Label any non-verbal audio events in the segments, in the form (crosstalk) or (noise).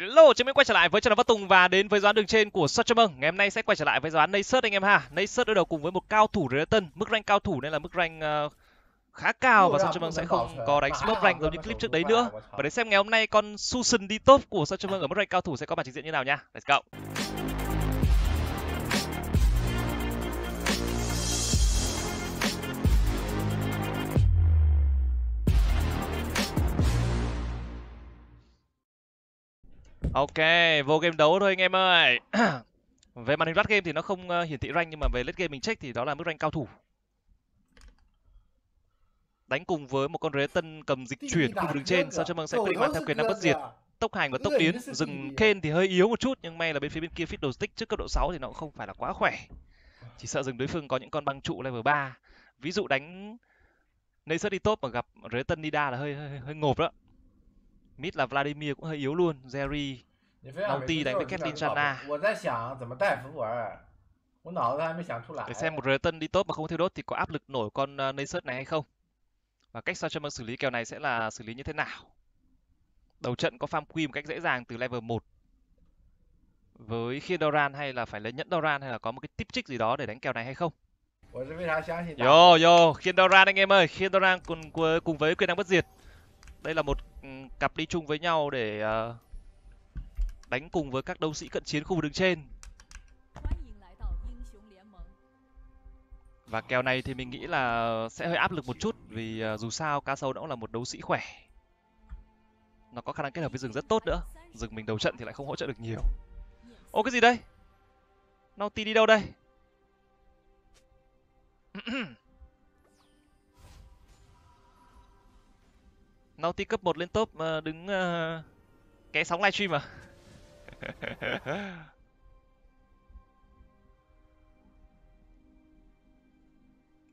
Hello, chúng mình quay trở lại với Trần Văn Tùng và đến với doán đường trên của Suchermong. Ngày hôm nay sẽ quay trở lại với doán Nasert anh em ha. Nasert đối đầu cùng với một cao thủ Reton, mức rank cao thủ nên là mức rank uh, khá cao và Suchermong sẽ không có đánh smoke rank giống như clip trước đấy nữa. Và để xem ngày hôm nay con Susan đi top của Suchermong ở mức rank cao thủ sẽ có màn trình diễn như nào nha. Let's go. Ok, vô game đấu thôi anh em ơi. (clears throat) về màn hình lát game thì nó không uh, hiển thị rank nhưng mà về late game mình check thì đó là mức rank cao thủ. Đánh cùng với một con rế tân cầm dịch chuyển khu vực đường trên, sao cho mừng sẽ quyết định mang theo quyền năng bất diệt, tốc hành và tốc tiến. Dừng Ken thì hơi yếu một chút nhưng may là bên phía bên kia fit stick trước cấp độ 6 thì nó cũng không phải là quá khỏe. Chỉ sợ dừng đối phương có những con băng trụ level 3. Ví dụ đánh Nasus đi top mà gặp rế tân Nida là hơi hơi, hơi ngộp đó. Mid là Vladimir cũng hơi yếu luôn, Jerry 老弟 đánh với Kathleen Channa. Để xem một Reton đi top mà không thiếu đốt thì có áp lực nổi con uh, Nasus này hay không. Và cách sao cho mang xử lý kèo này sẽ là xử lý như thế nào. Đầu trận có farm queen một cách dễ dàng từ level 1. Với khiên Doran hay là phải lấy nhẫn Doran hay là có một cái tip trick gì đó để đánh kèo này hay không. Yo yo, khiên Doran anh em ơi, khiên Doran cùng cùng với quyền năng bất diệt. Đây là một cặp đi chung với nhau để uh, đánh cùng với các đấu sĩ cận chiến khu vực trên. Và kèo này thì mình nghĩ là sẽ hơi áp lực một chút vì uh, dù sao cá sấu cũng là một đấu sĩ khỏe. Nó có khả năng kết hợp với rừng rất tốt nữa. Rừng mình đầu trận thì lại không hỗ trợ được nhiều. Ô cái gì đây? Naughty đi đâu đây? (clears throat) Naughty cấp 1 lên top uh, đứng uh, ké sóng livestream à? (laughs)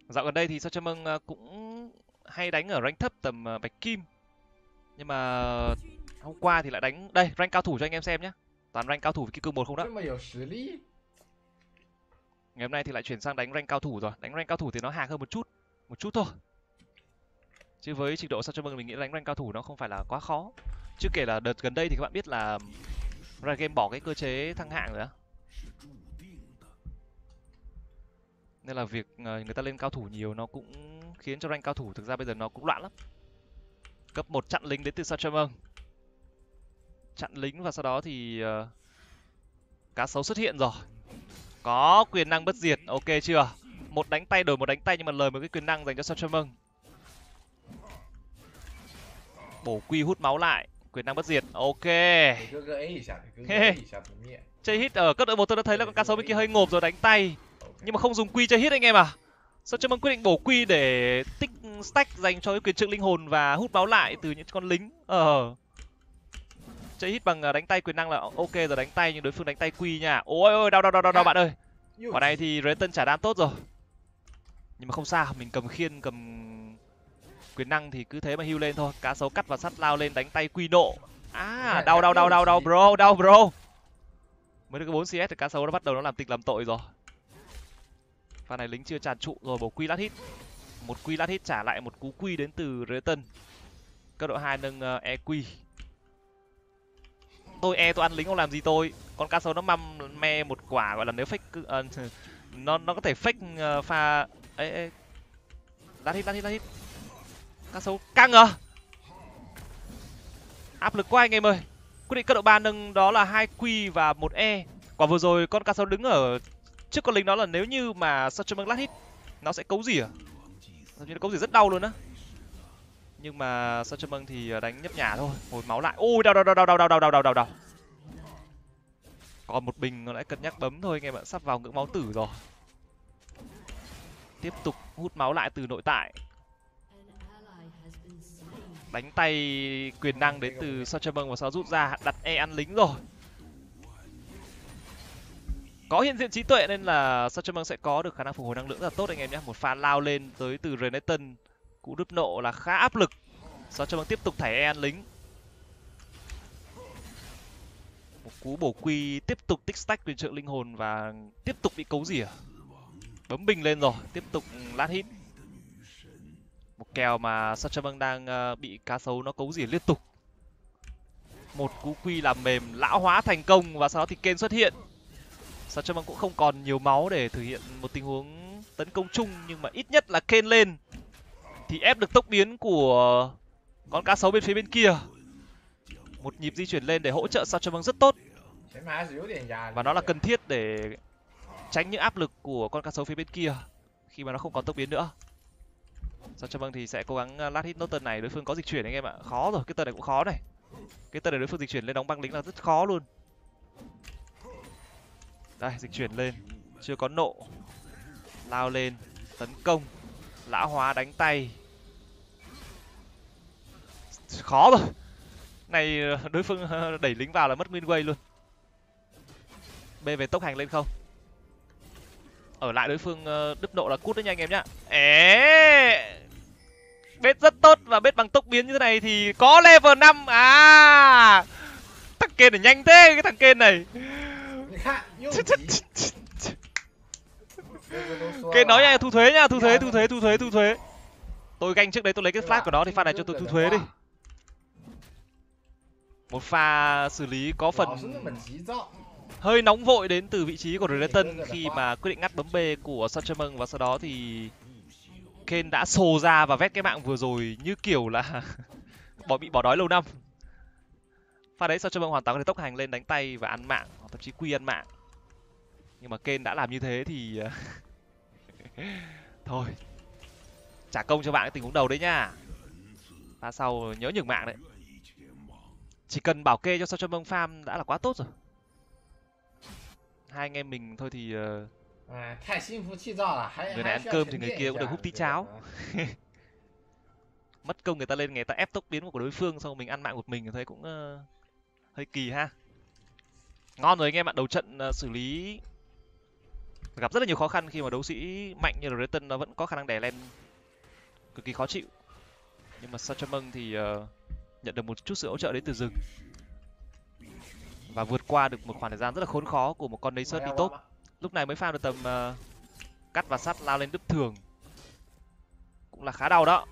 Dạo gần đây thì Sao Mâng à, cũng hay đánh ở rank thấp tầm bạch kim. Nhưng mà hôm qua thì lại đánh đây rank cao thủ cho anh em xem nhé. Toàn rank cao thủ với kim cương một không đó. Ngày hôm nay thì lại chuyển sang đánh rank cao thủ rồi. Đánh rank cao thủ thì nó hạc hơn một chút, một chút thôi. Chứ với trình độ sao cho mừng mình nghĩ đánh rank cao thủ nó không phải là quá khó. Chứ kể là đợt gần đây thì các bạn biết là ra game bỏ cái cơ chế thăng hạng rồi á. Nên là việc ờ, người ta lên cao thủ nhiều nó cũng khiến cho rank cao thủ thực ra bây giờ nó cũng loạn lắm. Cấp một chặn lính đến từ sao cho mừng chặn lính và sau đó thì uh, cá sấu xuất hiện rồi. Có quyền năng bất diệt ok chưa? Một đánh tay đổi một đánh tay nhưng mà lời một cái quyền năng dành cho sao cho mừng bổ quy hút máu lại. Quyền năng bất diệt. Ok. Chơi hit ở cấp độ một tôi đã thấy là con cá sấu bên kia hơi ngộp rồi đánh tay. Nhưng mà không dùng quy chơi hit anh em à. Sao cho mong quyết định bổ quy để tích stack dành cho cái quyền trượng linh hồn và hút máu lại từ những con lính? Ờ. Chơi hit bằng à, đánh tay quyền năng là ok rồi đánh tay nhưng đối phương đánh tay quy nha. Ôi ôi đau đau đau đau, đau bạn ơi. Quả này thì Renton trả đam tốt rồi. Nhưng mà không sao mình cầm khiên cầm quyền năng thì cứ thế mà hưu lên thôi. Cá sấu cắt và sắt lao lên đánh tay quy nộ. À đau đau đau đau đau bro đau bro. Mới được cái bốn cs thì cá sấu nó bắt đầu nó làm tịch làm tội rồi. Pha này lính chưa tràn trụ rồi bổ quy lát hit một quy lát hit trả lại một cú quy đến từ Reton cấp độ hai nâng uh, e quy. Tôi e tôi ăn lính không làm gì tôi. Con cá sấu nó măm me một quả gọi là nếu fake uh, (laughs) nó nó có thể fake uh, pha ấy, ấy. lát hit lát hit lát hit cá sấu căng à áp lực quá anh em ơi. Quyết định cấp độ ba nâng đó là hai q và một e. Quả vừa rồi con cá sấu đứng ở trước con lính đó là nếu như mà sao cho lát hit, nó sẽ cấu gì à? Thậm chí nó cấu gì rất đau luôn á. Nhưng mà sao cho thì à, đánh nhấp nhả thôi. Hồi máu lại. Ui đau đau đau đau đau đau đau đau đau đau. Còn một bình nó lại cân nhắc bấm thôi, anh em ạ. Sắp vào ngưỡng máu tử rồi. Tiếp tục hút máu lại từ nội tại đánh tay quyền năng đến từ Sachamong và sao rút ra, đặt e ăn lính rồi. Có hiện diện trí tuệ nên là Sachamong sẽ có được khả năng phục hồi năng lượng rất là tốt anh em nhé. Một pha lao lên tới từ renaton cú đứt nộ là khá áp lực. Sachamong tiếp tục thảy e ăn lính. Một cú bổ quy tiếp tục tích stack quyền trợ linh hồn và tiếp tục bị cấu rỉa. Bấm bình lên rồi, tiếp tục lát hit một kèo mà Sachamang đang uh, bị cá sấu nó cấu rỉa liên tục. Một cú quy làm mềm lão hóa thành công và sau đó thì kên xuất hiện. Sao cho cũng không còn nhiều máu để thực hiện một tình huống tấn công chung nhưng mà ít nhất là kên lên. Thì ép được tốc biến của con cá sấu bên phía bên kia. Một nhịp di chuyển lên để hỗ trợ sao cho rất tốt. Và nó là cần thiết để tránh những áp lực của con cá sấu phía bên kia khi mà nó không còn tốc biến nữa sao cho vâng thì sẽ cố gắng ờ, lát hit nốt tần này, đối phương có dịch chuyển anh em ạ. Khó rồi, cái tần này cũng khó này. Cái tần này đối phương dịch chuyển lên đóng băng lính là rất khó luôn. Đây, dịch chuyển lên. Chưa có nộ. Lao lên. Tấn công. Lão hóa đánh tay. Khó rồi. Này ờ, đối phương ờ, đẩy lính vào là mất nguyên way luôn. B về tốc hành lên không? Ở lại đối phương ờ, đứt độ là cút đấy nha anh em nhá. Ế bết rất tốt và bết bằng tốc biến như thế này thì có level 5 à! Thằng kên này nhanh thế, cái thằng kên này. Kên nói nha, thu thuế nha, thu thuế thu thuế thu thuế thu thuế. Tôi ganh trước đấy, tôi lấy cái flash của nó thì pha này cho tôi thu thuế đi. Một pha xử lý có phần hơi nóng vội đến từ vị trí của Renton khi mà quyết định ngắt bấm B của Sanchermong và sau đó thì Kane đã sồ ra và vét cái mạng vừa rồi như kiểu là (laughs) bỏ bị bỏ đói lâu năm. Pha đấy Sanchermong hoàn toàn có thể tốc hành lên đánh tay và ăn mạng, thậm chí quy ăn mạng. Nhưng mà Kane đã làm như thế thì (laughs) thôi trả công cho bạn cái tình huống đầu đấy nhá. Pha sau nhớ nhường mạng đấy. Chỉ cần bảo kê cho Sanchermong farm đã là quá tốt rồi hai anh em mình thôi thì uh, người này ăn cơm thì người kia cũng được hút tí cháo. (laughs) mất công người ta lên người ta ép tốc biến của đối phương xong mình ăn mạng một mình thấy cũng uh, hơi kỳ ha. Ngon rồi anh em ạ đầu trận uh, xử lý gặp rất là nhiều khó khăn khi mà đấu sĩ mạnh như là Reton nó vẫn có khả năng đè lên. Cực kỳ khó chịu. Nhưng mà mừng thì uh, nhận được một chút sự hỗ trợ đến từ rừng và vượt qua được một khoảng thời gian rất là khốn khó của một con Nation đi top lúc này mới farm được tầm uh, cắt và sắt lao lên đứt thường. Cũng là khá đau đó.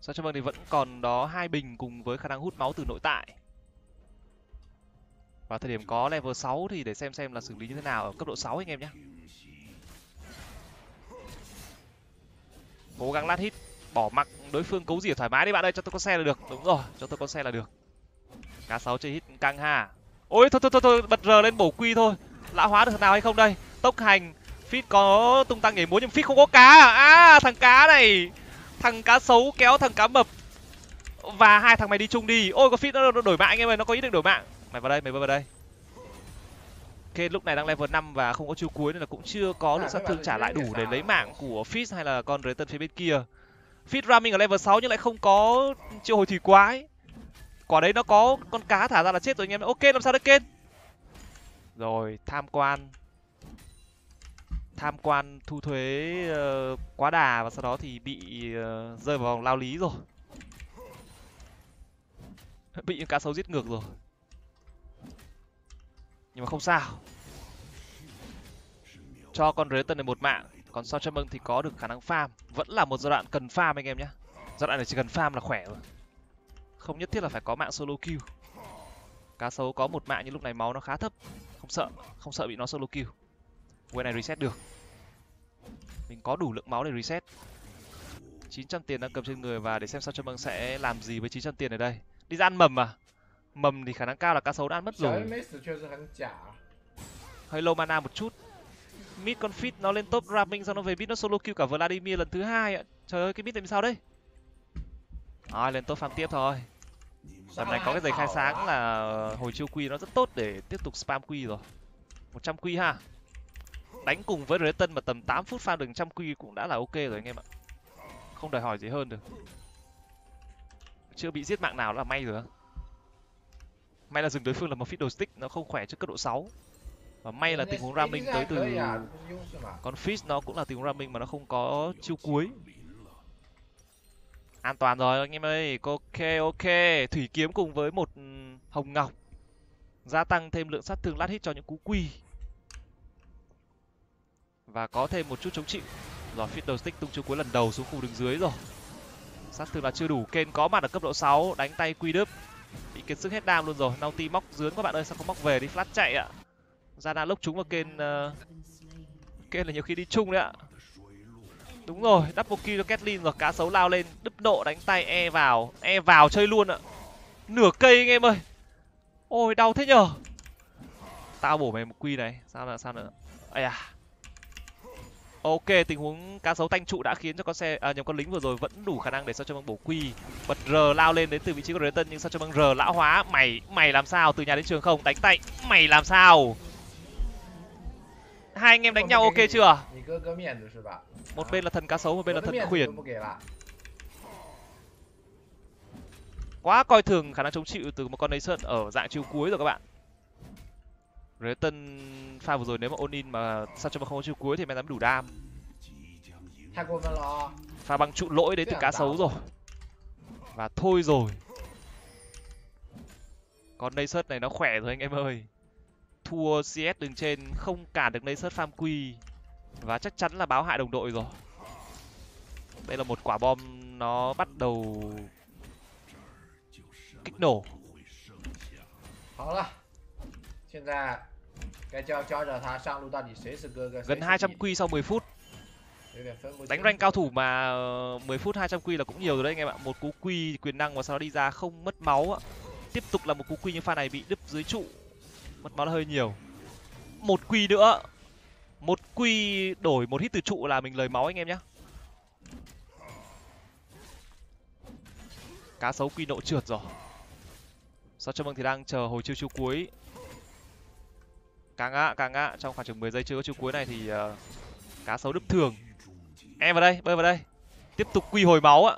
Sao cho vâng thì vẫn còn đó hai bình cùng với khả năng hút máu từ nội tại. Và thời điểm có level 6 thì để xem xem là xử lý như thế nào ở cấp độ 6 anh em nhé. Cố gắng lát hit bỏ mặc đối phương cấu rỉa thoải mái đi bạn ơi cho tôi có xe là được. Đúng rồi cho tôi có xe là được cá sấu chơi hit căng ha. Ôi thôi thôi thôi, thôi bật r lên bổ quy thôi. Lão hóa được nào hay không đây? Tốc hành. Fit có tung tăng nhảy múa nhưng fit không có cá à, à thằng cá này. Thằng cá xấu kéo thằng cá mập. Và hai thằng mày đi chung đi. Ôi có fit nó đổi mạng anh em ơi nó có ý định đổi mạng. Mày vào đây mày vào đây. Ok lúc này đang level 5 và không có chiêu cuối nên là cũng chưa có lượng sát thương trả lại đủ để lấy mạng của Fizz hay là con tân phía bên kia. Fizz Ramming ở level 6 nhưng lại không có chiêu hồi thủy quái quả đấy nó có con cá thả ra là chết rồi anh em ok làm sao đấy kên rồi tham quan. Tham quan thu thuế uh, quá đà và sau đó thì bị uh, rơi vào vòng lao lý rồi. (laughs) Bị những cá sấu giết ngược rồi. Nhưng mà không sao. Cho con rế tân này một mạng còn sau châm mừng thì có được khả năng farm. Vẫn là một giai đoạn cần farm anh em nhé. Giai đoạn này chỉ cần farm là khỏe rồi không nhất thiết là phải có mạng solo kill. Cá sấu có một mạng nhưng lúc này máu nó khá thấp. Không sợ không sợ bị nó solo kill. Quay này reset được. Mình có đủ lượng máu để reset. 900 tiền đang cầm trên người và để xem sao cho mừng sẽ làm gì với 900 tiền ở đây. Đi ra ăn mầm à? Mầm thì khả năng cao là cá sấu đã ăn mất rồi. hơi low mana một chút. Mid con fit nó lên top ramming xong nó về mid nó solo kill cả vladimir lần thứ hai ạ. Trời ơi cái mid làm sao đấy rồi lên top farm tiếp thôi. Lần này có cái giày khai sáng là hồi chiêu quy nó rất tốt để tiếp tục spam quy rồi. 100 quy ha. Đánh cùng với Reton mà tầm 8 phút farm được trăm quy cũng đã là ok rồi anh em ạ. Không đòi hỏi gì hơn được. Chưa bị giết mạng nào là may rồi may là dừng đối phương là một fiddle stick nó không khỏe trước cấp độ 6 và may là tình huống ramming tới từ con fish nó cũng là tình huống ramming mà nó không có chiêu cuối an toàn rồi anh em ơi. Ok ok. Thủy kiếm cùng với một ừ, hồng ngọc. Gia tăng thêm lượng sát thương lát hit cho những cú quy. Và có thêm một chút chống chịu. Rồi fiddle stick tung chiêu cuối lần đầu xuống khu đường dưới rồi. Sát thương là chưa đủ. Kên có mặt ở cấp độ 6 đánh tay quy đớp bị kiệt sức hết đam luôn rồi. Nauti móc dướn các bạn ơi sao không móc về đi flash chạy ạ? Ra đa lốc chúng vào kên uh, ờ, kên là nhiều khi đi chung đấy ạ đúng rồi double kill cho Kathleen rồi cá sấu lao lên đứt độ đánh tay e vào. E vào chơi luôn ạ. Nửa cây anh em ơi. Ôi đau thế nhở. Tao bổ mày một quy này sao nữa sao nữa. Ây à ok tình huống cá sấu tanh trụ đã khiến cho con xe à, nhầm con lính vừa rồi vẫn đủ khả năng để sao cho băng bổ quy. Bật r lao lên đến từ vị trí của tân nhưng sao cho băng r lão hóa. Mày mày làm sao? Từ nhà đến trường không? Đánh tay. Mày làm sao? Hai anh em đánh nhau ok chưa? một bên là thần cá sấu một bên là thần khuyển. quá coi thường khả năng chống chịu từ một con nation ở dạng chiêu cuối rồi các bạn. Rế tân pha vừa rồi nếu mà ôn in mà sao cho mà không có chiêu cuối thì mày dám đủ đam. Pha băng trụ lỗi đến từ cá sấu rồi. Và thôi rồi. Con Nasus này nó khỏe rồi anh em ơi thua CS đứng trên không cản được Nasus Farm Quy và chắc chắn là báo hại đồng đội rồi. Đây là một quả bom nó bắt đầu kích nổ. Gần 200 quy sau 10 phút. Đánh rank cao thủ mà ờ, 10 phút 200 quy là cũng nhiều rồi đấy anh em ạ. Một cú quy quyền năng và sau đó đi ra không mất máu ạ. Tiếp tục là một cú quy như pha này bị đứt dưới trụ mất máu là hơi nhiều. Một quy nữa. Một quy đổi một hit từ trụ là mình lời máu anh em nhé cá sấu quy nộ trượt rồi. Sao cho mừng thì đang chờ hồi chiêu chiêu cuối? Càng ngã càng ngã. Trong khoảng chừng 10 giây chưa có chiêu cuối này thì uh, cá sấu đứt thường. Em vào đây bơi vào đây. Tiếp tục quy hồi máu ạ.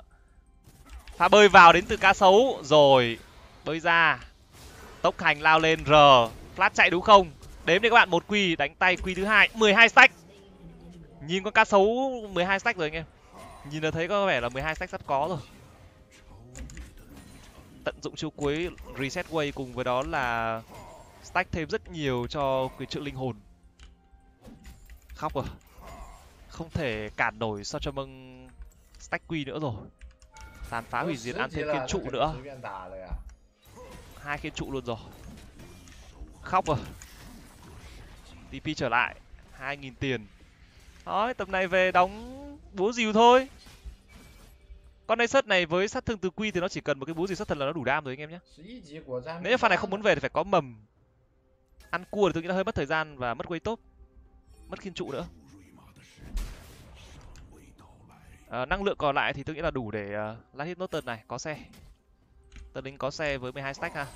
Pha bơi vào đến từ cá sấu. Rồi bơi ra. Tốc hành lao lên r flash chạy đúng không? Đếm đi các bạn một quy đánh tay quy thứ hai 12 stack. Nhìn con cá sấu 12 stack rồi anh em. Nhìn là thấy có vẻ là 12 stack sắp có rồi. Tận dụng chiêu cuối reset way cùng với đó là stack thêm rất nhiều cho quyền trượng linh hồn. Khóc rồi. Không thể cản nổi sao cho mâng stack quy nữa rồi. Tàn phá hủy diệt ăn thêm kiên trụ nữa. hai kiên trụ luôn rồi khóc à? rồi tp trở lại hai nghìn tiền. Đó tầm này về đóng búa dìu thôi. Con này sất này với sát thương từ quy thì nó chỉ cần một cái búa gì sát thần là nó đủ đam rồi anh em nhé. Nếu pha này không muốn về thì phải có mầm. Ăn cua thì tôi nghĩ là hơi mất thời gian và mất quay tốt mất khiên trụ nữa. À, năng lượng còn lại thì tôi nghĩ là đủ để ờ, uh, lát hit nốt tần này có xe. Tần lính có xe với 12 stack ha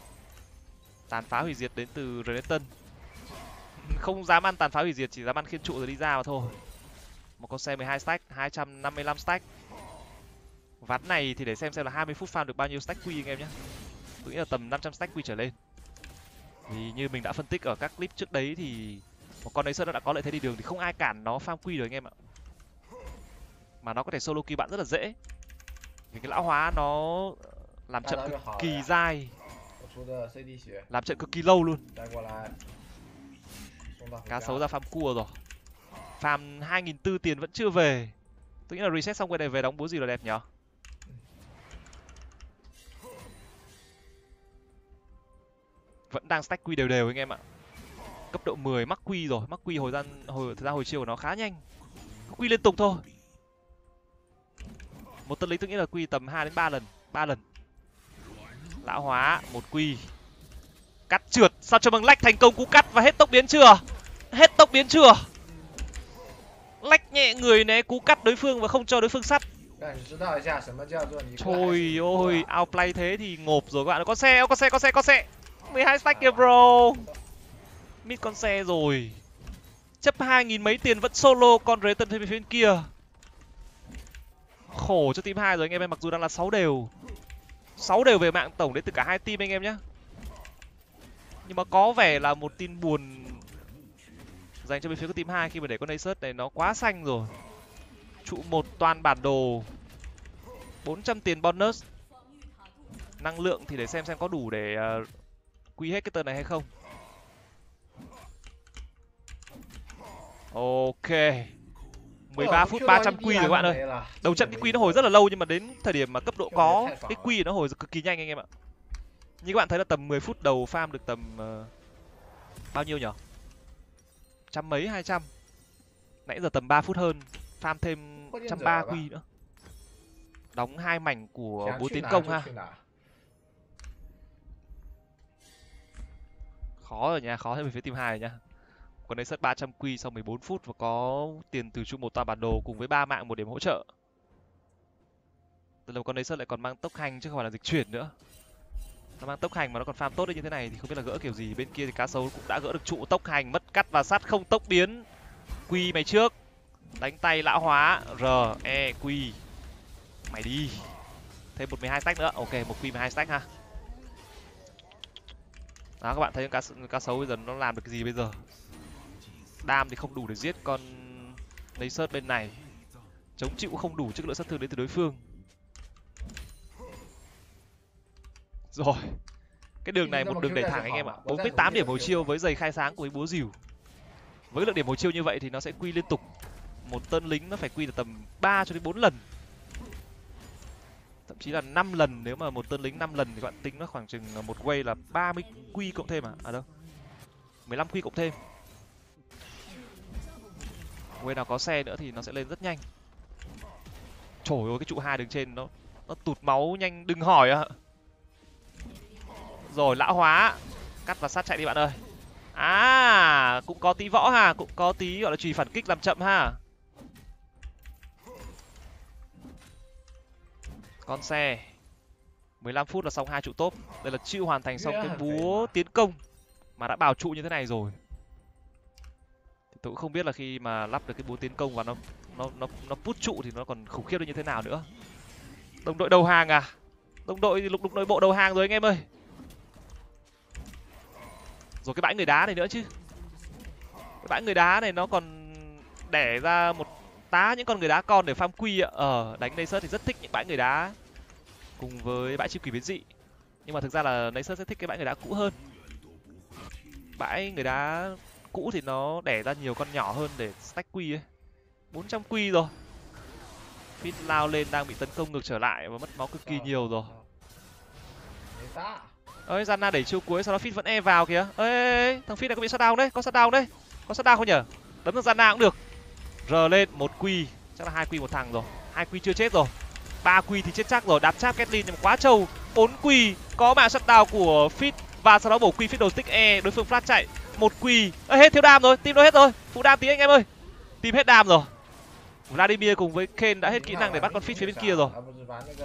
tàn phá hủy diệt đến từ Renekton (laughs) không dám ăn tàn phá hủy diệt chỉ dám ăn khiên trụ rồi đi ra mà thôi. Một con xe 12 stack 255 stack. Ván này thì để xem xem là 20 phút farm được bao nhiêu stack quy anh em nhé. Tôi nghĩ là tầm 500 stack quy trở lên. Thì như mình đã phân tích ở các clip trước đấy thì một con đấy sơn nó đã có lợi thế đi đường thì không ai cản nó farm quy được anh em ạ. Mà nó có thể solo kỳ bạn rất là dễ. Vì cái lão hóa nó làm trận cực kỳ dai làm trận cực kỳ lâu luôn. Cá sấu ra farm cua rồi. Farm hai nghìn tư tiền vẫn chưa về. Tôi nghĩ là reset xong cái này về đóng búa gì là đẹp nhở vẫn đang stack quy đều đều anh em ạ. Cấp độ 10 mắc quy rồi. Mắc quy hồi gian hồi thời gian hồi chiều của nó khá nhanh. Quy liên tục thôi. Một tân lý tôi nghĩ là quy tầm 2 đến 3 lần. Ba lần lão hóa một quy. Cắt trượt sao cho bằng lách thành công cú cắt và hết tốc biến chưa? Hết tốc biến chưa? Lách nhẹ người né cú cắt đối phương và không cho đối phương sắt. Trời ơi outplay thế thì ngộp rồi các bạn có xe có xe có xe có xe. 12 stack kìa bro. Mid con xe rồi. Chấp hai nghìn mấy tiền vẫn solo con rế tân phía bên kia. Khổ cho team hai rồi anh em mặc dù đang là sáu đều sáu đều về mạng tổng đến từ cả hai team anh em nhé nhưng mà có vẻ là một tin buồn dành cho bên phía của team hai khi mà để con Asus này nó quá xanh rồi. Trụ một toàn bản đồ 400 tiền bonus. Năng lượng thì để xem xem có đủ để uh, quy hết cái tên này hay không. Ok. 13 phút 300 quy rồi các bạn ơi. Đầu trận cái quy nó hồi rất là lâu nhưng mà đến thời điểm mà cấp độ có cái quy nó hồi cực kỳ nhanh anh em ạ. Như các bạn thấy là tầm 10 phút đầu farm được tầm uh, bao nhiêu nhở? Trăm mấy hai trăm. Nãy giờ tầm 3 phút hơn farm thêm trăm ba quy nữa. Đóng hai mảnh của bố tiến công ha. khó rồi nha khó hơn về phía team hai rồi nha còn đây sất 300 quy sau 14 phút và có tiền từ chung một toàn bản đồ cùng với ba mạng, một điểm hỗ trợ. Tức là con đấy sất lại còn mang tốc hành chứ không phải là dịch chuyển nữa. Nó mang tốc hành mà nó còn farm tốt đến như thế này thì không biết là gỡ kiểu gì. Bên kia thì cá sấu cũng đã gỡ được trụ tốc hành, mất cắt và sắt không tốc biến. Quy mày trước. Đánh tay lão hóa. R e quy. Mày đi. Thêm một mười hai stack nữa. Ok, một quy mười hai stack ha. Đó, các bạn thấy cá cá sấu bây giờ nó làm được cái gì bây giờ? Đam thì không đủ để giết con lấy sớt bên này. Chống chịu không đủ trước lượng sát thương đến từ đối phương. Rồi cái đường này một đường đẩy thẳng anh em ạ. bốn mươi tám điểm hồi chiêu. với giày khai sáng của búa dìu. Với lượng điểm hồi chiêu như vậy thì nó sẽ quy liên tục. Một tân lính nó phải quy được tầm 3 cho đến 4 lần. Thậm chí là 5 lần nếu mà một tân lính 5 lần thì bạn tính nó khoảng chừng một quay là 30 quy cộng thêm à? À đâu? 15 quy cộng thêm quay nào có xe nữa thì nó sẽ lên rất nhanh. Trời ơi cái trụ hai đứng trên nó nó tụt máu nhanh đừng hỏi ạ. Rồi lão hóa. Cắt và sát chạy đi bạn ơi. À cũng có tí võ ha cũng có tí gọi là trùy phản kích làm chậm ha. Con xe. 15 phút là xong hai trụ tốt đây là chưa hoàn thành xong cái búa tiến công mà đã bào trụ như thế này rồi tôi cũng không biết là khi mà lắp được cái búa tiến công và nó nó nó nó put trụ thì nó còn khủng khiếp đến như thế nào nữa. Đồng đội đầu hàng à? Đồng đội, lục đục nội bộ đầu hàng rồi anh em ơi. Rồi cái bãi người đá này nữa chứ. Cái bãi người đá này nó còn đẻ ra một tá những con người đá con để farm quy ạ. Ờ đánh Nasus thì rất thích những bãi người đá cùng với bãi chim quỷ biến dị. Nhưng mà thực ra là Nasus sẽ thích cái bãi người đá cũ hơn. Bãi người đá cũ thì nó đẻ ra nhiều con nhỏ hơn để stack quy ấy. 400 quy rồi. Fit lao lên đang bị tấn công ngược trở lại và mất máu cực kỳ nhiều rồi. Ơi Zana đẩy chiêu cuối, sau đó Fit vẫn e vào kìa. Ơi thằng Fit này có bị shutdown đấy, có shutdown đấy. Có shutdown không nhở? Đấm được Zana cũng được. R lên, một quy. Chắc là hai quy một thằng rồi. Hai quy chưa chết rồi. Ba quy thì chết chắc rồi. Đạp cháp Kathleen nhưng quá trâu. Bốn quy, có mạng shutdown của fit và sau đó bổ quy fit đồ stick e đối phương flash chạy một quỳ. À, hết thiếu đam rồi tim nó hết rồi? Phụ đam tí anh em ơi. Tìm hết đam rồi. Vladimir cùng với Kane đã hết kỹ năng để bắt con fit phía bên kia rồi.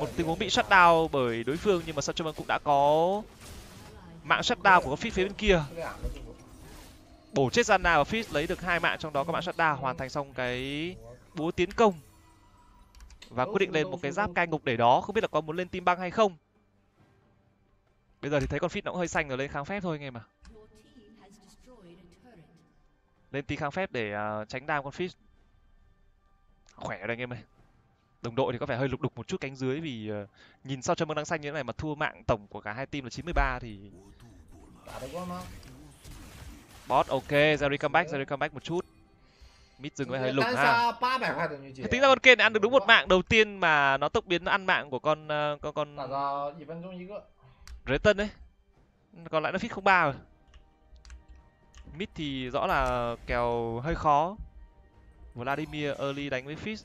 Một tình huống bị shutdown bởi đối phương nhưng mà sao cũng đã có mạng shutdown của con fit phía bên kia. Bổ chết Zanna và Fizz lấy được hai mạng trong đó có mạng shutdown hoàn thành xong cái búa tiến công. Và quyết định lên một cái giáp cai ngục để đó. Không biết là có muốn lên tim băng hay không. Bây giờ thì thấy con Fizz nó cũng hơi xanh rồi lên kháng phép thôi anh em à lên tí kháng phép để uh, tránh đam con Fizz khỏe rồi anh em ơi đồng đội thì có vẻ hơi lục đục một chút cánh dưới vì uh, nhìn sau cho mương đăng xanh như thế này mà thua mạng tổng của cả hai team là 93 thì Bot ok, Jerry comeback, Jerry comeback một chút. Mid dừng với hơi lủng ha. Tính ra con Ken ăn được đúng một mạng đầu tiên mà nó tốc biến nó ăn mạng của con uh, con con Tân đấy. Còn lại nó fit không ba rồi. Mid thì rõ là kèo hơi khó. Vladimir early đánh với Fizz.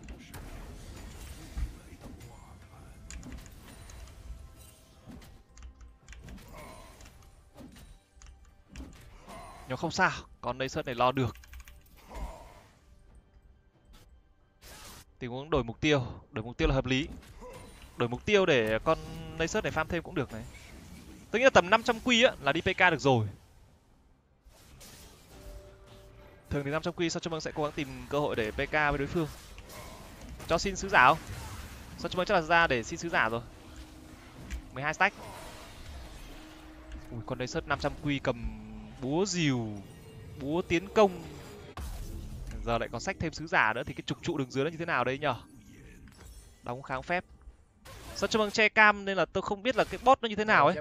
nhưng không sao con đây này lo được tình huống đổi mục tiêu, đổi mục tiêu là hợp lý đổi mục tiêu để con Nasus này farm thêm cũng được này Tức nghĩa là tầm 500 quy á, là đi pk được rồi thường thì 500 quy sao cho mừng sẽ cố gắng tìm cơ hội để pk với đối phương. Cho xin sứ giả không? Sao cho mừng chắc là ra để xin sứ giả rồi. 12 stack. Ui con Nasus 500 quy cầm búa dìu búa tiến công. Giờ lại còn sách thêm sứ giả nữa thì cái trục trụ đường dưới nó như thế nào đây nhở? Đóng kháng phép. Sao cho bằng che cam nên là tôi không biết là cái bot nó như thế nào ấy.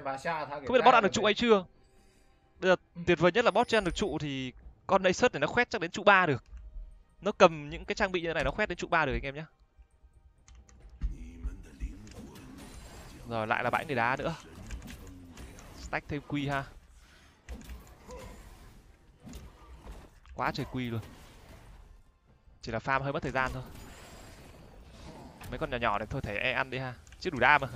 Không biết là bot ăn được trụ hay chưa? Bây giờ tuyệt vời nhất là bot ăn được trụ thì con đây sớt này nó khoét chắc đến trụ ba được. Nó cầm những cái trang bị như thế này nó khoét đến trụ ba được anh em nhé rồi lại là bãi người đá nữa. Stack thêm quy ha. Quá trời quy luôn. Chỉ là farm hơi mất thời gian thôi. Mấy con nhỏ nhỏ này thôi thể e ăn đi ha. Chứ đủ đa mà.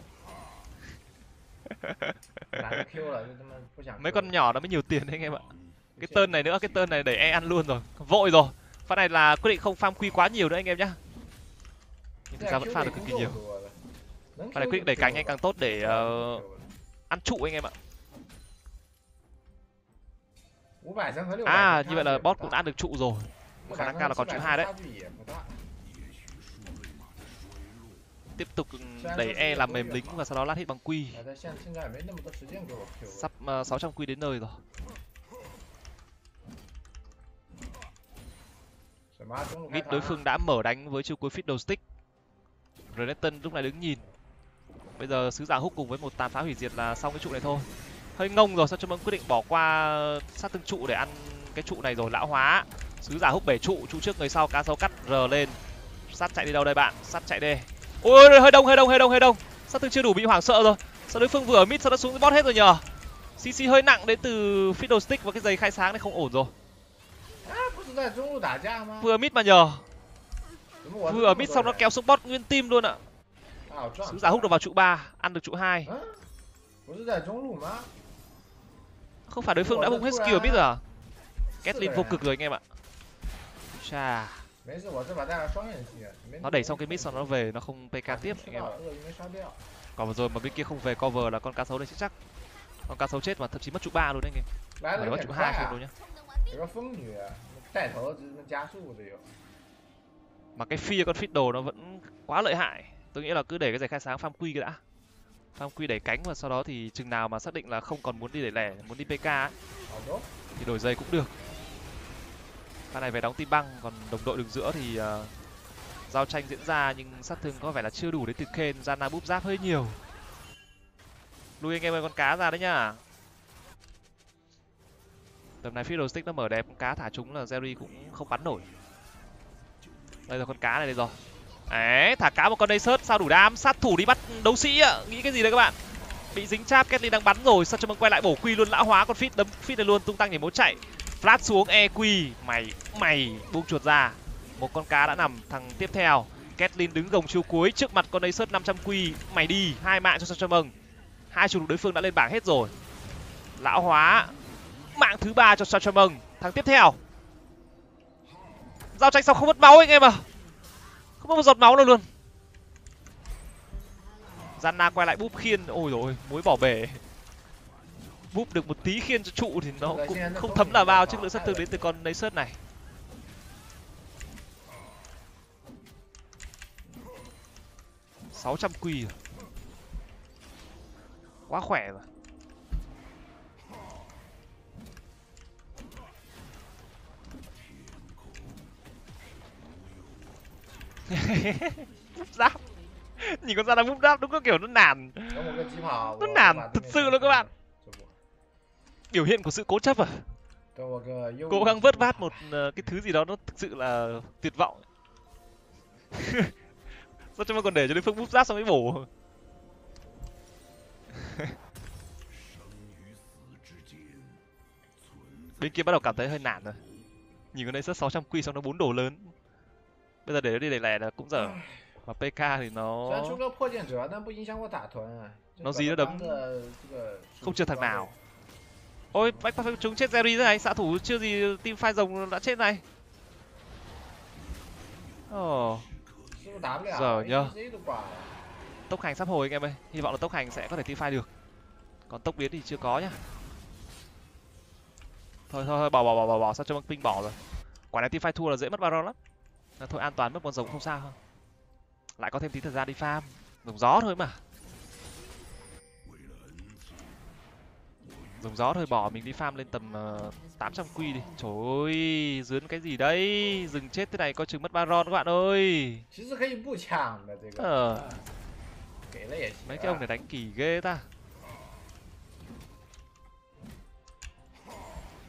Mấy con nhỏ nó mới nhiều tiền đấy anh em ạ cái tên này nữa cái tên này để e ăn luôn rồi. Vội rồi. Phát này là quyết định không farm quy quá nhiều nữa anh em nhá. Nhưng thực ra vẫn farm được cực kỳ nhiều. Phát này quyết định đẩy cánh anh càng tốt để uh, ăn trụ anh em ạ. À như vậy là bot cũng đã được trụ rồi. Khả năng cao là còn trụ hai đấy. Tiếp tục ừ, đẩy E làm mềm lính và sau đó lát hit bằng quy Sắp uh, 600 quy đến nơi rồi. Nghĩ đối phương đã mở đánh với chiêu cuối Fiddle Stick. Renekton lúc này đứng nhìn. Bây giờ sứ giả hút cùng với một tàn phá hủy diệt là xong cái trụ này thôi. Hơi ngông rồi sao cho mẫn quyết định bỏ qua sát tương trụ để ăn cái trụ này rồi lão hóa. Sứ giả hút bể trụ, trụ trước người sau cá sấu cắt r lên. Sát chạy đi đâu đây bạn? Sát chạy đi. Ôi hơi đông, hơi đông, hơi đông, hơi đông. Sát thương chưa đủ bị hoảng sợ rồi. Sao đối phương vừa ở mid sao đã xuống bot hết rồi nhờ? CC hơi nặng đến từ Fiddlestick và cái giày khai sáng này không ổn rồi. 在中路打架吗？ vừa mid mà nhờ 怎么我是 vừa 这 ở 么 mid 多 xong nó 人 kéo xuống bot nguyên team luôn ạ 啊，我撞 sứ giả húc được vào trụ ba ăn được trụ hai 嗯，不是在中路吗？ không phải đối phương Ủa, đã nó bung hết thua skill à? biết rồi à? Sự Kathleen rồi vô à? cực rồi anh em ạ Chà, 没事，我这把带了双刃系，没 nó đẩy xong cái mid xong nó về nó không PK tiếp anh 吃 em 到 ạ 了，鳄鱼没刷掉。 còn vừa rồi mà bên kia không về cover là con cá sấu này chết chắc con cá sấu chết mà thậm chí mất trụ ba luôn đấy anh em 来的 phải 有 mất 点 trụ 快 hai không 啊 đâu！nhá Thẻ thở 加速 rồi Mà cái phi con Fiddle nó vẫn quá lợi hại. Tôi nghĩ là cứ để cái giải khai sáng farm quy cái đã. Farm quy đẩy cánh và sau đó thì chừng nào mà xác định là không còn muốn đi đẩy lẻ, muốn đi PK ấy Thì đổi giày cũng được. Pha này phải đóng tim băng, còn đồng đội đường giữa thì uh, giao tranh diễn ra nhưng sát thương có vẻ là chưa đủ để từ khen, Zana búp giáp hơi nhiều. Lui anh em ơi con cá ra đấy nhá tầm này fiddle stick nó mở đẹp, con cá thả chúng là Jerry cũng không bắn nổi. Đây là con cá này đây rồi. Đấy, thả cá một con đây sớt sao đủ đam? Sát thủ đi bắt đấu sĩ ạ. Nghĩ cái gì đấy các bạn? Bị dính cháp Kathleen đang bắn rồi. Sao cho mừng quay lại bổ quy luôn? Lão hóa con fit đấm fit này luôn, tung tăng nhảy múa chạy. Flash xuống eq mày mày, buông chuột ra. Một con cá đã nằm thằng tiếp theo. Kathleen đứng gồng chiêu cuối, trước mặt con Acer 500 quy mày đi, hai mạng cho sao cho mừng. Hai chủ đối phương đã lên bảng hết rồi. Lão hóa mạng thứ ba cho sao thắng mừng tiếp theo. Giao tranh xong không mất máu anh em à không mất một giọt máu nào luôn. Zanna quay lại búp khiên. Ôi rồi mối bỏ bể. Búp được một tí khiên cho trụ thì nó cũng không thấm là bao trước lượng sát thương đến từ con Acer này. Sáu trăm quỳ quá khỏe rồi. búp giáp nhìn con ra đang búp giáp đúng có kiểu nó nản. Nó nản thật sự luôn các bạn. biểu hiện của sự cố chấp à? Cố gắng vớt vát một ờ, cái thứ gì đó nó thực sự là tuyệt vọng. (laughs) Sao cho mà còn để cho đối phương búp giáp xong mới bổ? (laughs) Bên kia bắt đầu cảm thấy hơi nản rồi. Nhìn con đây rất 600 quy xong nó bốn đồ lớn bây giờ để nó đi đẩy lẻ là cũng dở. Mà pk thì nó nó gì nó đấm không chưa thằng nào. Ôi bách phát chúng chết jerry thế này xạ thủ chưa gì team phai rồng đã chết này. Ồ. Oh. giờ nhờ tốc hành sắp hồi anh em ơi hy vọng là tốc hành sẽ có thể team phai được. Còn tốc biến thì chưa có nhá. Thôi thôi, thôi bỏ bỏ bỏ bỏ bỏ sao cho băng pin bỏ rồi. Quả này team phai thua là dễ mất baron lắm thôi an toàn mất con rồng không sao không lại có thêm tí thời gian đi farm. Rồng gió thôi mà. Rồng gió thôi bỏ mình đi farm lên tầm ờ, tám trăm quy đi. Trời ơi dướn cái gì đấy? Dừng chết thế này coi chừng mất baron các bạn ơi. Ờ. Mấy cái ông này đánh kỳ ghê ta.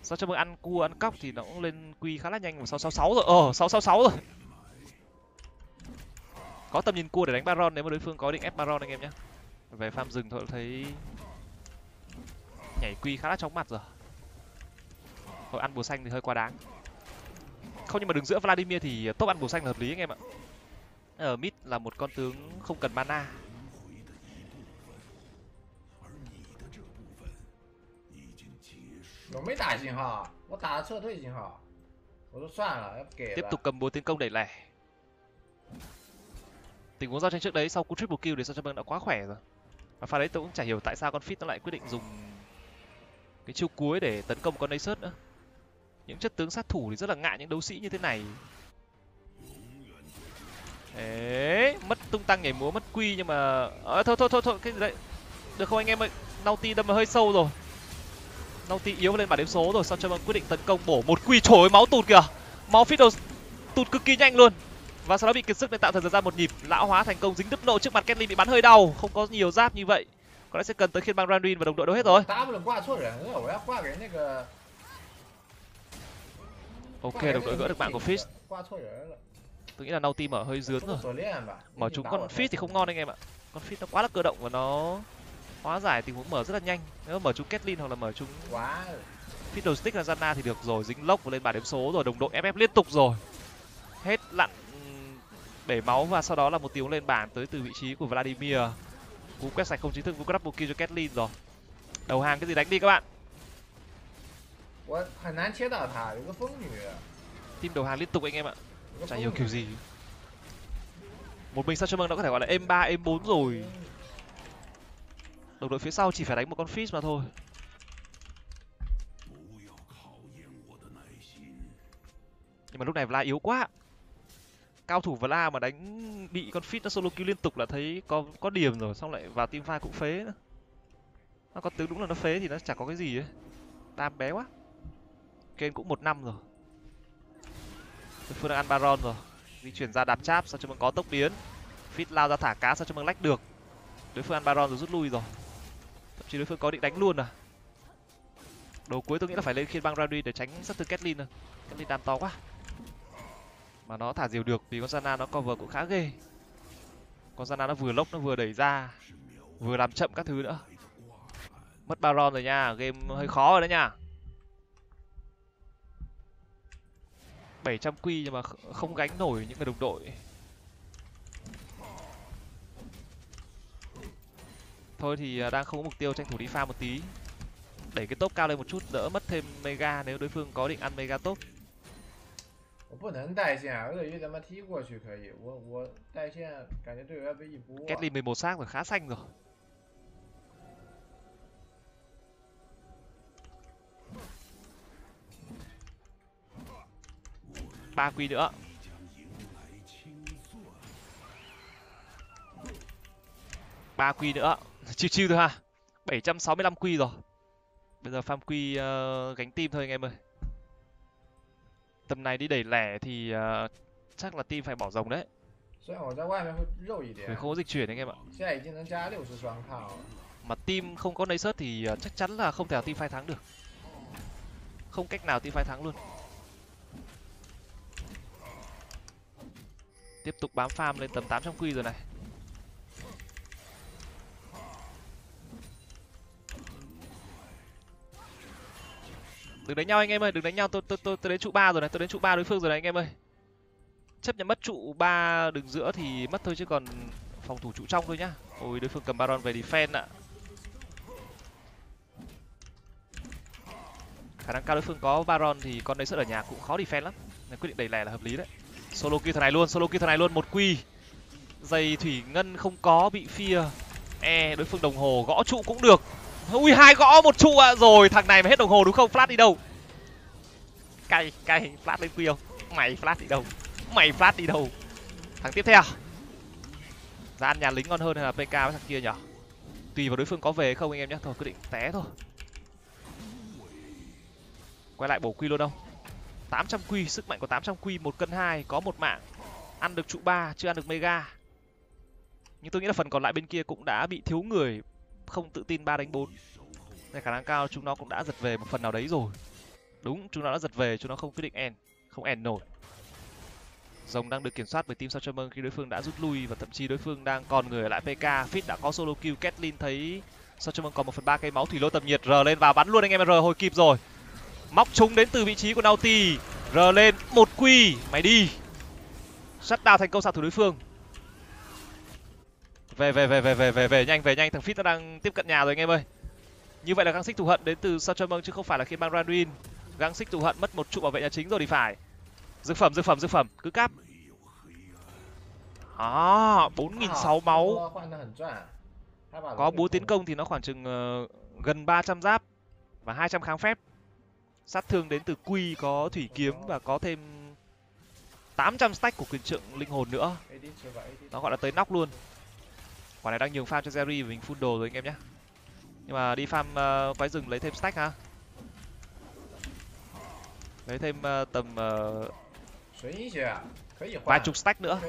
Sao cho mừng ăn cua ăn cóc thì nó cũng lên quy khá là nhanh vào sáu sáu sáu rồi. Ờ sáu sáu sáu rồi có tầm nhìn cua để đánh baron nếu mà đối phương có định ép baron anh em nhé về farm rừng thôi thấy nhảy quy khá là chóng mặt rồi. Thôi ăn bùa xanh thì hơi quá đáng. Không nhưng mà đứng giữa vladimir thì top ăn bùa xanh là hợp lý anh em ạ. Ở mid là một con tướng không cần mana. Tiếp tục cầm búa tiến công đẩy lẻ tình huống giao tranh trước đấy sau cú triple kill thì sao cho đã quá khỏe rồi. Và pha đấy tôi cũng chả hiểu tại sao con fit nó lại quyết định dùng cái chiêu cuối để tấn công con Asus nữa. Những chất tướng sát thủ thì rất là ngại những đấu sĩ như thế này. Đấy mất tung tăng nhảy múa mất quy nhưng mà à, thôi thôi thôi thôi cái gì đấy? Được không anh em ơi? Naughty đâm hơi sâu rồi. Naughty yếu lên bản đếm số rồi sao cho quyết định tấn công bổ một quy. Trổi máu tụt kìa. Máu fit tụt cực kỳ nhanh luôn và sau đó bị kiệt sức nên tạo thời ra một nhịp. Lão hóa thành công dính đứt nộ trước mặt Kenlin bị bắn hơi đau. Không có nhiều giáp như vậy. Có lẽ sẽ cần tới khiên băng Randuin và đồng đội đâu hết rồi. Ok đồng đội gỡ được mạng của Fish tôi nghĩ là nâu tim ở hơi dướng rồi. mở chúng con Fish thì không ngon anh em ạ. Con Fish nó quá là cơ động và nó hóa giải tình huống mở rất là nhanh. Nếu mở chúng Ketlin hoặc là mở chúng Fiddlestick là Zana thì được rồi dính lốc và lên bàn đếm số rồi đồng đội FF liên tục rồi. Hết lặn bể máu và sau đó là một tiếng lên bảng tới từ vị trí của Vladimir. Cú quét sạch không chính thức, cú double kill cho Kathleen rồi. Đầu hàng cái gì đánh đi các bạn. Team đầu hàng liên tục anh em ạ. Chả hiểu kiểu gì. Một mình sao cho mừng nó có thể gọi là em 3, em 4 rồi. Đồng đội phía sau chỉ phải đánh một con fish mà thôi. Nhưng mà lúc này Vlad yếu quá cao thủ Vla mà đánh bị con fit nó solo kill liên tục là thấy có có điểm rồi, xong lại vào team fight cũng phế nữa. Nó có tướng đúng là nó phế thì nó chẳng có cái gì ấy. Tam bé quá. Kane cũng một năm rồi. Đối phương đang ăn baron rồi. Di chuyển ra đạp cháp sao cho mừng có tốc biến. Fit lao ra thả cá sao cho mừng lách được. Đối phương ăn baron rồi rút lui rồi. Thậm chí đối phương có định đánh luôn à. Đầu cuối tôi nghĩ là phải lên khiên băng Radui để tránh sát thương Kathleen rồi Kathleen đam to quá mà nó thả diều được vì con Zana nó cover cũng khá ghê. Con Zana nó vừa lốc, nó vừa đẩy ra, vừa làm chậm các thứ nữa. Mất baron rồi nha, game hơi khó rồi đấy nha. 700 quy nhưng mà không gánh nổi những người đồng đội. Thôi thì à, đang không có mục tiêu tranh thủ đi pha một tí. Đẩy cái top cao lên một chút, đỡ mất thêm mega nếu đối phương có định ăn mega top. 我不能带线，我得他妈踢过去可以，我我带线感觉队友要被一波。 Ketlin 11 xác rồi khá xanh rồi ba quy nữa ba quy nữa (laughs) chiêu chiêu thôi ha 765 quy rồi bây giờ farm quy ờ, gánh team thôi anh em ơi tầm này đi đẩy lẻ thì uh, chắc là team phải bỏ rồng đấy. Phải khô dịch chuyển anh em ạ. Mà team không có nấy thì uh, chắc chắn là không thể nào team phai thắng được. Không cách nào team phai thắng luôn. Tiếp tục bám farm lên tầm 800 quy rồi này. Đừng đánh nhau anh em ơi, đừng đánh nhau. Tôi tôi tôi tôi đến trụ ba rồi này, tôi đến trụ ba đối phương rồi này anh em ơi. Chấp nhận mất trụ ba đường giữa thì mất thôi chứ còn phòng thủ trụ trong thôi nhá. Ôi, đối phương cầm baron về defend ạ. Khả năng cao đối phương có baron thì con đấy sẽ ở nhà cũng khó defend lắm. Nên quyết định đẩy lẻ là hợp lý đấy. Solo kill thằng này luôn, solo kill thằng này luôn. Một quy. Giày thủy ngân không có, bị phia e đối phương đồng hồ, gõ trụ cũng được ui, hai gõ một trụ ạ. Rồi, thằng này mà hết đồng hồ đúng không? Flash đi đâu? Cay cay. Flash lên quy không mày flash đi đâu? Mày flash đi đâu? Thằng tiếp theo. Ra ăn nhà lính ngon hơn hay là pk với thằng kia nhở? Tùy vào đối phương có về không anh em nhé. Thôi quyết định té thôi. Quay lại bổ quy luôn đâu 800 quy, sức mạnh của 800 quy, một cân hai, có một mạng. Ăn được trụ ba, chưa ăn được mega. Nhưng tôi nghĩ là phần còn lại bên kia cũng đã bị thiếu người không tự tin ba đánh bốn. Nên khả năng cao chúng nó cũng đã giật về một phần nào đấy rồi. Đúng, chúng nó đã giật về, chúng nó không quyết định end, không end nổi. Rồng đang được kiểm soát bởi team Sachamon khi đối phương đã rút lui và thậm chí đối phương đang còn người ở lại PK Fit đã có solo kill. Kathleen thấy Sachamon còn một phần ba cây máu. Thủy lô tầm nhiệt, r lên và bắn luôn anh em r, hồi kịp rồi. Móc chúng đến từ vị trí của Naughty, r lên, một quy mày đi. Shut down thành công xạ thủ đối phương về về về về về về về nhanh về nhanh. Thằng Fit nó đang tiếp cận nhà rồi anh em ơi. Như vậy là găng xích thù hận đến từ Sachamon chứ không phải là khi mang Randuin găng xích thù hận mất một trụ bảo vệ nhà chính rồi thì phải. Dược phẩm dược phẩm dược phẩm. Cứ cáp. À bốn nghìn sáu máu. có búa tiến công thì nó khoảng chừng uh, gần 300 giáp và 200 kháng phép. Sát thương đến từ quy có thủy kiếm và có thêm 800 stack của quyền trượng linh hồn nữa. Nó gọi là tới nóc luôn quả này đang nhường farm cho Jerry mình full đồ rồi anh em nhé. Nhưng mà đi farm uh, quái rừng lấy thêm stack ha. Lấy thêm uh, tầm uh, vài chục stack nữa.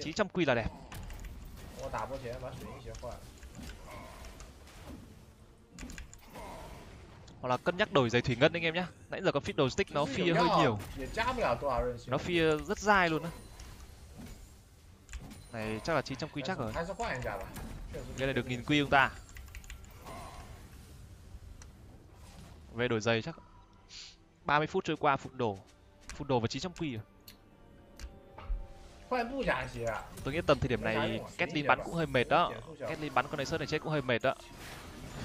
900 quy là đẹp. Hoặc là cân nhắc đổi giày thủy ngân anh em nhé. Nãy giờ con fit đồ stick nó phi hơi nhiều. Nó phi rất dai luôn á này chắc là 900 quy chắc rồi. cái này được nghìn quy không ta. Về đổi giày chắc 30 phút trôi qua phục đồ phục đồ vào 900 quy rồi. Tôi nghĩ tầm thời điểm này Caitlyn bắn cũng hơi mệt đó. Caitlyn bắn con này sơn này chết cũng hơi mệt đó.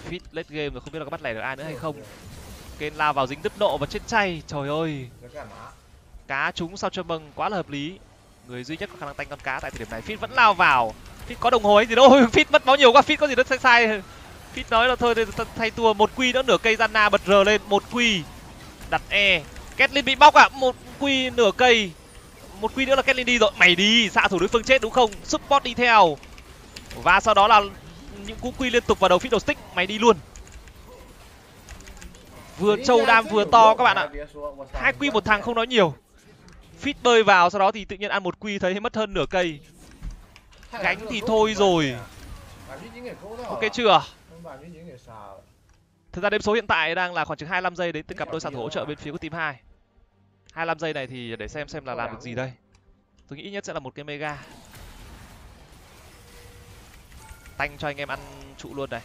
Fit late game rồi không biết là có bắt lẻ được ai nữa hay không. Kên lao vào dính đứt nộ và chết chay trời ơi. Cá trúng sao cho mừng quá là hợp lý người duy nhất có khả năng tanh con cá tại thời điểm này. Fit vẫn lao vào. Fit có đồng hồ ấy gì đâu fit mất máu nhiều quá fit có gì đó sai sai. Fit nói là thôi thay tua một quy nữa nửa cây Zanna bật r lên một quy. Đặt e. Caitlyn bị bóc ạ à. một quy nửa cây. Một quy nữa là Caitlyn đi rồi. Mày đi xạ thủ đối phương chết đúng không? Support đi theo. Và sau đó là những cú quy liên tục vào đầu fiddle stick. Mày đi luôn. Vừa trâu đam vừa to các bạn ạ. hai quy một thằng không nói nhiều fit bơi vào, sau đó thì tự nhiên ăn một quy thấy mất hơn nửa cây. Gánh thì thôi rồi. Ok chưa? Thực ra đếm số hiện tại đang là khoảng chừng 25 giây đến từ cặp đôi xạ thủ hỗ trợ bên phía của team 2 25 giây này thì để xem xem là làm được gì đây. Tôi nghĩ nhất sẽ là một cái mega. Tanh cho anh em ăn trụ luôn này.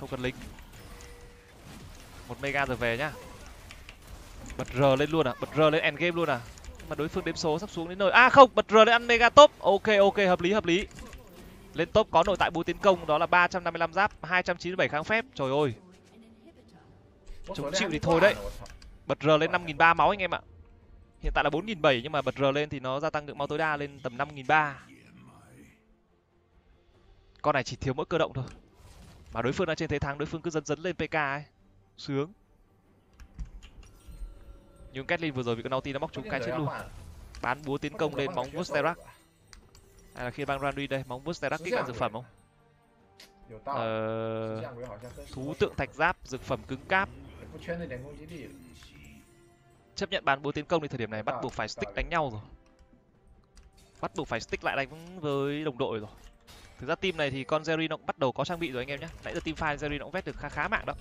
Không cần lính. Một mega rồi về nhá bật r lên luôn à? Bật r lên end game luôn à? Mà đối phương đếm số sắp xuống đến nơi. À không bật r lên ăn mega top. Ok ok hợp lý hợp lý. Lên top có nội tại búa tiến công đó là 355 giáp 297 kháng phép. Trời ơi. Chống chịu thì thôi đấy. bật r lên năm nghìn ba máu anh em ạ. Hiện tại là bốn nghìn bảy nhưng mà bật r lên thì nó gia tăng lượng máu tối đa lên tầm năm nghìn ba. Con này chỉ thiếu mỗi cơ động thôi. Mà đối phương đang trên thế thắng đối phương cứ dần dần lên pk ấy. Sướng nhưng Catlin vừa rồi bị con Naughty nó móc trúng cái chết luôn. bán búa tiến công lên móng Vusterak hay là khi băng Randy đây móng Vusterak kích bạn dược phẩm không? Ờ, thú tượng thạch giáp dược phẩm cứng cáp. Chấp nhận bán búa tiến công thì thời điểm này bắt buộc phải stick đánh nhau rồi. Bắt buộc phải stick lại đánh với đồng đội rồi. Thực ra team này thì con jerry nó cũng bắt đầu có trang bị rồi anh em nhé. Nãy giờ team file jerry nó cũng vét được khá khá mạng đó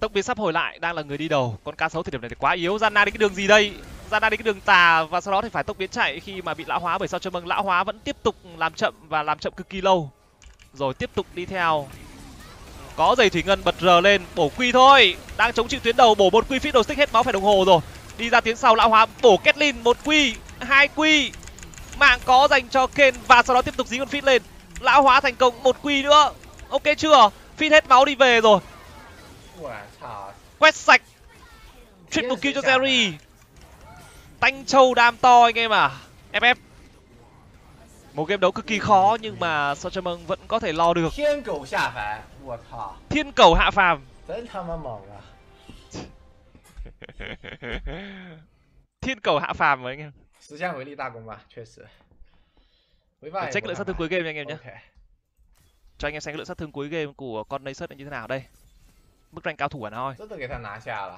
tốc biến sắp hồi lại, đang là người đi đầu. Con cá sấu thời điểm này thì quá yếu. Zana đi cái đường gì đây? Zana đi cái đường tà và sau đó thì phải tốc biến chạy khi mà bị lão hóa, bởi sao cho mừng? Lão hóa vẫn tiếp tục làm chậm và làm chậm cực kỳ lâu. Rồi tiếp tục đi theo. Có giày thủy ngân bật r lên, bổ quy thôi. Đang chống chịu tuyến đầu, bổ một quy fit đồ stick hết máu phải đồng hồ rồi. Đi ra tiếng sau, lão hóa bổ Ketlin một quy, hai quy. Mạng có dành cho Ken và sau đó tiếp tục dí con phít lên. Lão hóa thành công, một quy nữa. Ok chưa? Phít hết máu đi về rồi quét sạch. Triple kill cho terry. tanh châu đam to anh em à ff một game đấu cực kỳ khó nhưng mà sao cho vẫn có thể lo được. Thiên cầu hạ phàm thiên cầu hạ phàm. (laughs) Thiên cầu hạ phàm mà anh em. Thực ra với Lita cùng mà, 确实. Check lượng sát thương cuối game nha anh em nhé. Cho anh em xem lượng sát thương cuối game của con Nacet như thế nào đây mức rank cao thủ của nó thôi.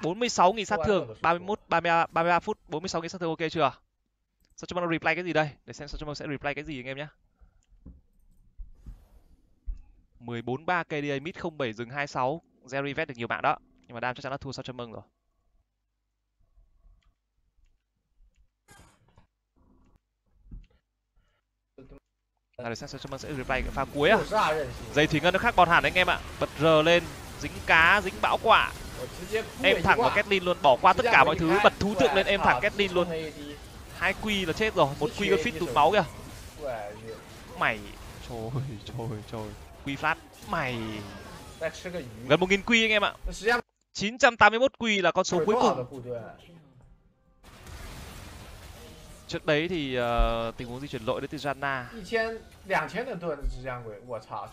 Bốn mươi sáu nghìn sát thương, 31 33 33 phút, bốn mươi sáu nghìn sát thương ok chưa? Sao cho nó reply cái gì đây? Để xem sao cho chúng sẽ reply cái gì anh em nhé. 14 3 KDA mid 07 dừng 26, Jerry vét được nhiều bạn đó, nhưng mà Dam chắc chắn là thua sao cho mừng rồi. Là để xem sao cho mừng sẽ reply cái pha cuối à. Giày thủy ngân nó khác bọt hẳn anh em ạ. Bật R lên, dính cá dính bão quả. Em thẳng vào Ketlin luôn bỏ qua tất cả mọi thứ bật thú tượng lên em thẳng Ketlin luôn. hai quy là chết rồi một quy có fit tụt máu kìa. Mày trời trời trời. Quy phát mày. Gần một nghìn quy anh em ạ. 981 quy là con số cuối cùng trước đấy thì uh, tình huống di chuyển lỗi đến từ Janna.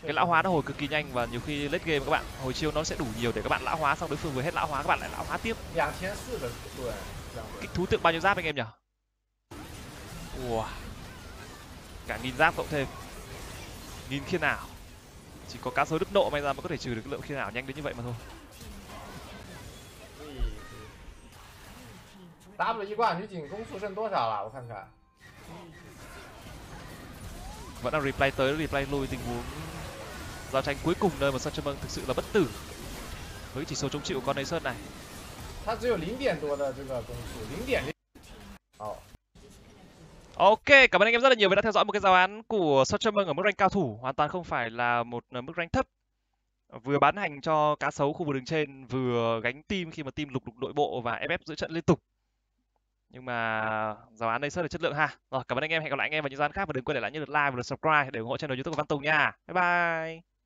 Cái lão hóa nó hồi cực kỳ nhanh và nhiều khi late game các bạn hồi chiêu nó sẽ đủ nhiều để các bạn lão hóa xong đối phương vừa hết lão hóa các bạn lại lão hóa tiếp. Kích thú tượng bao nhiêu giáp anh em nhỉ? Wow. Cả nghìn giáp cộng thêm. Nghìn khi nào Chỉ có cá sấu đứt nộ may ra mới có thể trừ được lượng khi nào nhanh đến như vậy mà thôi. W 一挂女警攻速剩多少了？我看看。 vẫn là replay tới replay lui tình huống giao tranh cuối cùng nơi mà Sunchemung thực sự là bất tử với chỉ số chống chịu của con Nation này 他只有零点多的这个攻速，零点六。哦， Ok, cảm ơn anh em rất là nhiều vì đã theo dõi một cái giáo án của Sunchemung ở mức rank cao thủ, hoàn toàn không phải là một ờ, mức rank thấp. Vừa bán hành cho cá sấu khu vực đường trên, vừa gánh team khi mà team lục lục nội bộ và ép ép giữa trận liên tục. Nhưng mà giáo án đây rất là chất lượng ha. Rồi, cảm ơn anh em, hẹn gặp lại anh em vào những giáo án khác và đừng quên để lại những lượt like và lượt subscribe để ủng hộ channel YouTube của Văn Tùng nha. Bye bye.